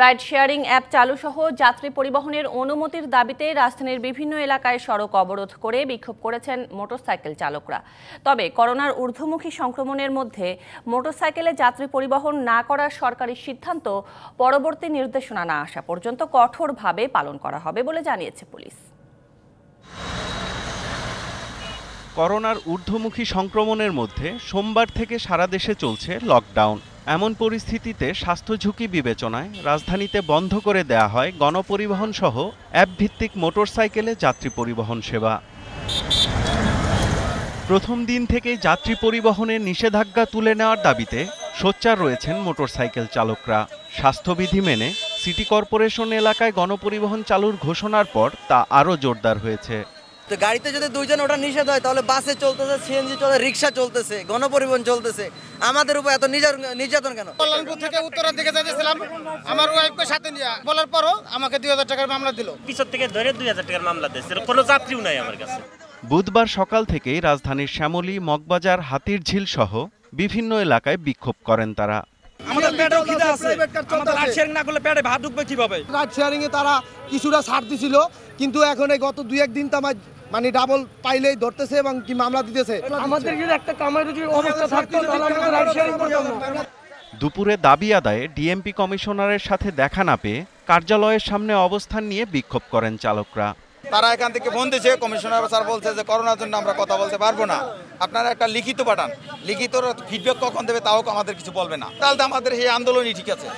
Ride sharing app চালুসহ যাত্রী পরিবহনের অনুমতির দাবিতে রাজধানীর বিভিন্ন এলাকায় সড়ক অবরোধ করে বিক্ষোভ করেছেন মোটরসাইকেল চালকরা। তবে করোনার ঊর্ধ্বমুখী সংক্রমণের মধ্যে মোটরসাইকেলে যাত্রী পরিবহন না করার সরকারি সিদ্ধান্ত পরবর্তী নির্দেশনা না আসা পর্যন্ত কঠোরভাবে পালন করা হবে বলে জানিয়েছে পুলিশ। করোনার ঊর্ধ্বমুখী সংক্রমণের মধ্যে সোমবার থেকে সারা দেশে চলছে লকডাউন। এমন পরিস্থিতিতে স্বাস্থ্য ঝুঁকি বিবেচনায় রাজধানীতে বন্ধ করে দেয়া হয় গণপরিবহন সহ অ্যাপভিত্তিক মোটরসাইকেলে যাত্রী পরিবহন সেবা। প্রথম দিন থেকেই যাত্রী পরিবহনের নিষেধাজ্ঞা তুলে নেওয়ার দাবিতে সোচ্চার রয়েছেন মোটরসাইকেল চালকরা। স্বাস্থ্যবিধি মেনে সিটি কর্পোরেশন এলাকায় গণপরিবহন চালুর ঘোষণার পর তা আরও জোরদার হয়েছে। তো গাড়িতে যদি দুইজন ওটা নিষেধ হয় তাহলে বাসে চলতেছে সিএনজি চলে রিক্সা চলতেছে গণপরিবহন চলতেছে। আমাদের উপর এত নির্যাতন কেন? কল্যাণপুর থেকে উত্তরের দিকে যাইতেছিলাম। আমার ওয়াইফকে সাথে নিয়ে বলার পরও আমাকে দুই হাজার টাকার মামলা দিল। পিছন থেকে ধরে দুই হাজার টাকার মামলা দিয়েছে। কোনো যাত্রীও নাই আমার কাছে। বুধবার সকাল থেকেই রাজধানীর শ্যামলী মগবাজার হাতিরঝিল সহ বিভিন্ন এলাকায় বিক্ষোভ করেন তারা। আমাদের পেটেও খিদে আছে। আমাদের রাইড শেয়ারিং না করলে পেটে ভাত ঢুকবে কীভাবে? রাইড শেয়ারিং এ তারা কিছুটা ছাড় দিছিল। কিন্তু এখন এই গত দুই একদিন তো আমার মানে ডাবল পাইলেই ধরতেছে এবং কি মামলা দিতেছে। আমাদের যদি একটা কামাই অবস্থা থাকতো তাহলে আমরা রাইড শেয়ারিং করতাম না। দুপুরে দাবি আদায়ে ডিএমপি কমিশনারের সাথে দেখা না পেয়ে কার্যালয়ের সামনে অবস্থান নিয়ে বিক্ষোভ করেন চালকরা। তারা এখান থেকে ফোন দিয়েছে কমিশনার স্যার বলছে যে করোনার জন্য আমরা কথা বলতে পারব না। আপনারা একটা লিখিত পাঠান। লিখিত ফিডব্যাক কখন দেবে তাও আমাদের কিছু বলবে না। তাহলে তো আমাদের এই আন্দোলনই ঠিক আছে।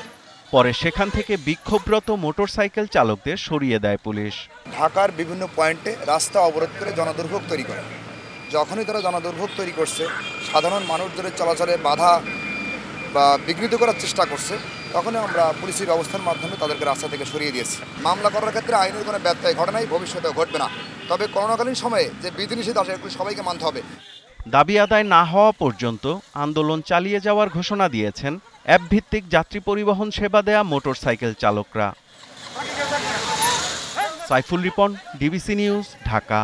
পরে সেখান থেকে বিক্ষোভরত মোটরসাইকেল চালকদের সরিয়ে দেয় পুলিশ। ঢাকার বিভিন্ন পয়েন্টে রাস্তা অবরোধ করে জনদুর্ভোগ তৈরি করে। যখনই তারা জনদুর্ভোগ তৈরি করছে সাধারণ মানুষদের চলাচলে বাধা বা বিঘ্নিত করার চেষ্টা করছে তখনই আমরা পুলিশি ব্যবস্থার মাধ্যমে তাদেরকে রাস্তা থেকে সরিয়ে দিয়েছি। মামলা করার ক্ষেত্রে আইনের কোনো ব্যত্যয় ঘটে নাই ভবিষ্যতেও ঘটবে না। তবে করোনাকালীন সময়ে যে বিধিনিষেধ আসে এগুলো সবাইকে মানতে হবে। দাবি আদায় না হওয়া পর্যন্ত আন্দোলন চালিয়ে যাওয়ার ঘোষণা দিয়েছেন অ্যাপভিত্তিক যাত্রী পরিবহন সেবা দেয়া মোটরসাইকেল চালকরা। Saiful Ripon DBC news Dhaka.